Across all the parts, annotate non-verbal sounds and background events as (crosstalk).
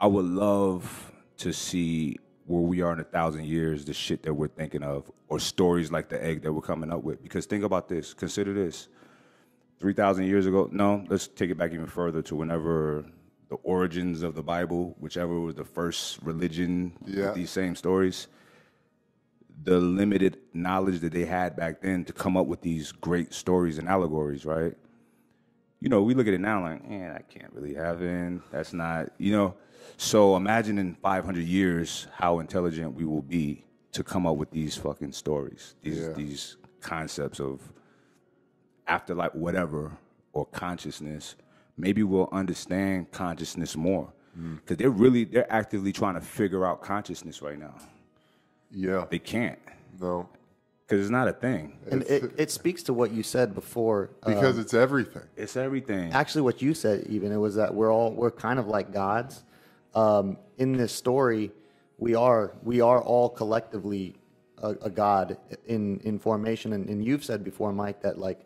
I would love to see where we are in a thousand years, the shit that we're thinking of, or stories like the egg that we're coming up with. Because think about this. Consider this. 3,000 years ago, no, let's take it back even further to whenever the origins of the Bible, whichever was the first religion Yeah. with these same stories, the limited knowledge that they had back then to come up with these great stories and allegories, right? You know, we look at it now like, man, that can't really happen. That's not, you know. So imagine in 500 years how intelligent we will be to come up with these fucking stories, these Yeah. these concepts of afterlife, whatever, or consciousness. Maybe we'll understand consciousness more hmm. because they're really they're actively trying to figure out consciousness right now. Yeah. They can't No. Because it's not a thing. And it, it speaks to what you said before. Because um, it's everything. It's everything. actually what you said even it was that we're all we're kind of like gods um, in this story we are we are all collectively a, a god in in formation and, and you've said before mike that like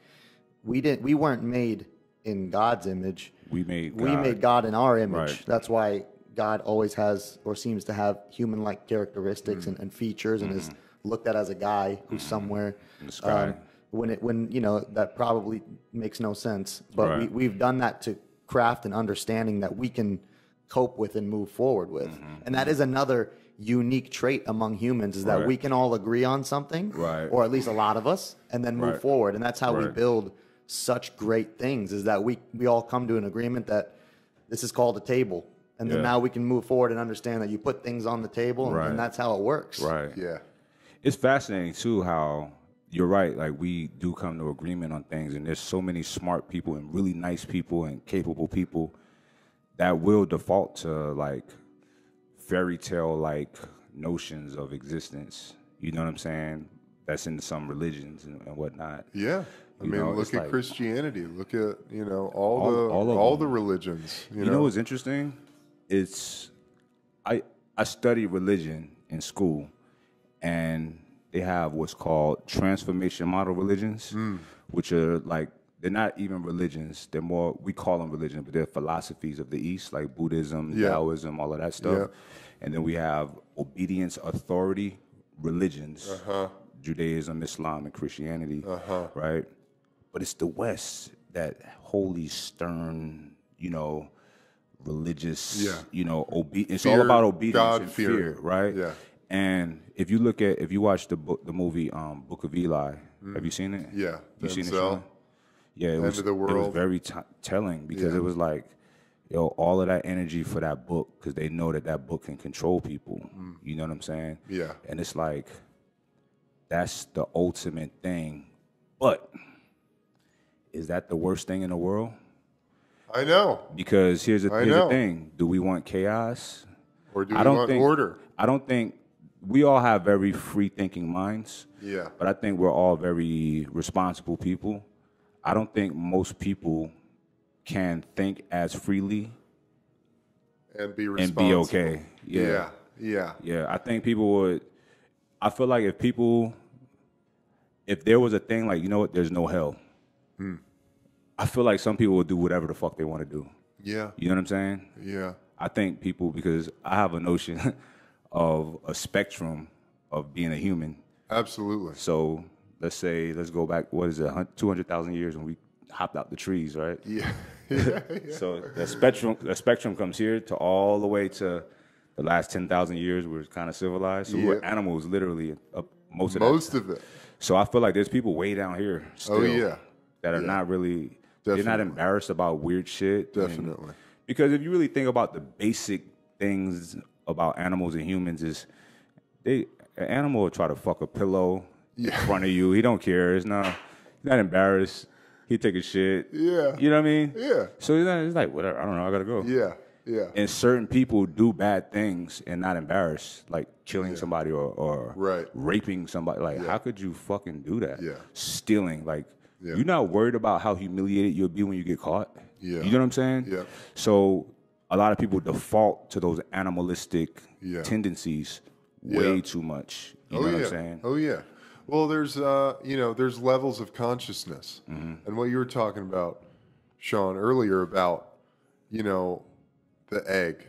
we didn't we weren't made in god's image We made we God. made god in our image Right. that's why god always has or seems to have human like characteristics mm. and, and features and is mm-hmm. Looked at as a guy who's somewhere Mm-hmm. In the sky. um, when it when you know that probably makes no sense but we, Right. we've done that to craft an understanding that we can cope with and move forward with Mm-hmm. and that is another unique trait among humans is that Right. we can all agree on something Right. or at least a lot of us and then move Right. forward and that's how we build such great things is that we we all come to an agreement that this is called a table and then now we can move forward and understand that you put things on the table and, and that's how it works right. Yeah. It's fascinating too how you're right. Like we do come to agreement on things, and there's so many smart people and really nice people and capable people that will default to like fairy tale like notions of existence. You know what I'm saying? That's in some religions and, and whatnot. Yeah. I You mean, know, look at like- Christianity. Look at you know all, All- the all all, the religions. You, You know, know what's interesting? It's I I studied religion in school, and they have what's called transformation model religions, Hmm. which are like they're not even religions. They're more we call them religions, but they're philosophies of the East, like Buddhism, Yeah. Taoism, all of that stuff. Yeah. And then we have obedience authority religions, Uh-huh. Judaism, Islam, and Christianity, right? But it's the West that holy, stern, you know, religious, Yeah. you know, obe- it's Fear, all about obedience God and fear. fear, right? Yeah. And if you look at, if you watch the book, the movie um, Book of Eli, have you seen it? Mm. Yeah, you seen it? Yeah, it was, It was very t- telling because Yeah. it was like, yo, all of that energy for that book because they know that that book can control people. You know what I'm saying? Mm. Yeah. And it's like, that's the ultimate thing. But is that the worst thing in the world? I know. Because here's the, here's the thing: Do we want chaos? Or do I we don't want think order? I don't think we all have very free thinking minds. Yeah. But I think we're all very responsible people. I don't think most people can think as freely And be and be okay. Yeah. Yeah. Yeah. Yeah, I think people would. I feel like if people, if there was a thing like you know what, there's no hell. Hmm. I feel like some people would do whatever the fuck they want to do. Yeah. You know what I'm saying? Yeah. I think people because I have a notion (laughs) of a spectrum of being a human. Absolutely. So let's say let's go back. What is it? Two hundred thousand years when we hopped out the trees, right? (laughs) Yeah. yeah. So the spectrum, the spectrum comes here to all the way to the last ten thousand years. We're kind of civilized. So we're animals, literally. Up most of that. Most of it. So I feel like there's people way down here oh, still Oh, yeah. that are Yeah. not really. Definitely. They're not embarrassed about weird shit. and- Definitely. because if you really think about the basic things about animals and humans, is they an animal will try to fuck a pillow in front of you. He don't care. It's not. He's not embarrassed. He take a shit. Yeah. You know what I mean? Yeah. So he's, not, he's like, whatever. I don't know. I gotta go. Yeah. Yeah. And certain people do bad things and not embarrassed, like killing somebody or, or Right. raping somebody. Like, how could you fucking do that? Yeah. Stealing. Like, Yeah. you're not worried about how humiliated you'll be when you get caught. Yeah. You know what I'm saying? Yeah. So a lot of people default to those animalistic Yeah. tendencies way Yeah. too much. You oh know yeah. what I'm saying? Oh yeah. Well, there's uh, you know, there's levels of consciousness, Mm-hmm. and what you were talking about, Sean, earlier about, you know, the egg,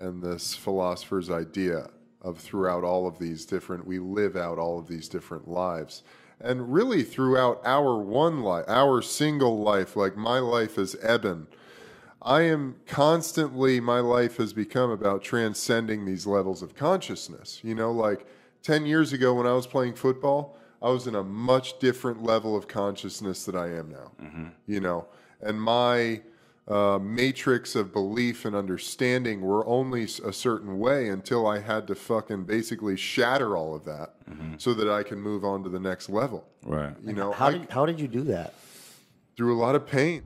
and this philosopher's idea of throughout all of these different, we live out all of these different lives. And really, throughout our one life, our single life, like my life as Eben, I am constantly, my life has become about transcending these levels of consciousness. You know, like 10 years ago when I was playing football, I was in a much different level of consciousness than I am now. You know, and my uh, matrix of belief and understanding were only a certain way until I had to fucking basically shatter all of that so that I can move on to the next level. Right. You know, How I- did how did you do that? through a lot of pain.